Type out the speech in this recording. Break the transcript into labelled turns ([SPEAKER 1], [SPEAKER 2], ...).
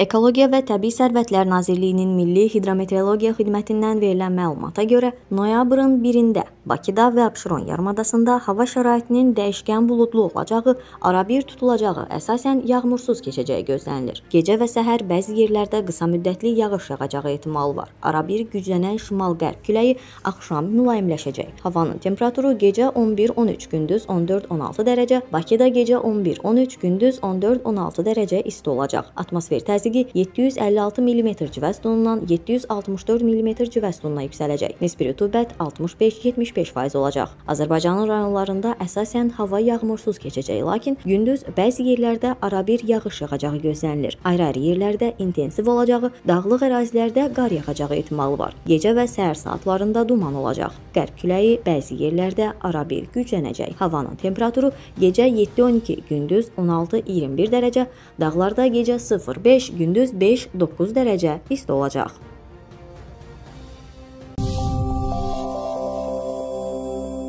[SPEAKER 1] Ekologiya və Təbii Sərvətlər Nazirliyinin Milli Hidrometeorologiya Xidmətindən verilən məlumata görə, noyabrın 1-də Bakıda və Abşeron yarımadasında hava şəraitinin dəyişkən buludlu olacağı, arabir tutulacağı, əsasən yağmursuz keçəcəyi gözlənilir. Gecə və səhər bəzi yerlərdə qısa müddətli yağış yağacağı ehtimalı var. Arabir güclənən şimal-qərb küləyi axşam mülayimləşəcək. Havanın temperaturu gecə 11-13, gündüz 14-16 dərəcə, Bakıda gecə 11-13, gündüz 14-16 dərəcə isti olacaq. Atmosfer təzyiqi 756 mm civə tonundan 764 mm civə tonuna yüksələcək. Nisbi rütubət 65-75% olacaq. Azərbaycanın rayonlarında əsasən hava yağmursuz keçəcək, lakin gündüz bəzi yerlərdə arabir yağış yağacağı gözlənilir. Ayrı-ayrı yerlərdə intensiv olacağı, dağlıq ərazilərdə qar yağacağı ehtimalı var. Gecə və səhər saatlarında duman olacaq. Qərb küləyi bəzi yerlərdə arabir güclənəcək. Havanın temperaturu gecə 7-12, gündüz 16-21 dərəcə, dağlarda gecə 0-5, gündüz 5-9 dərəcə isti olacaq.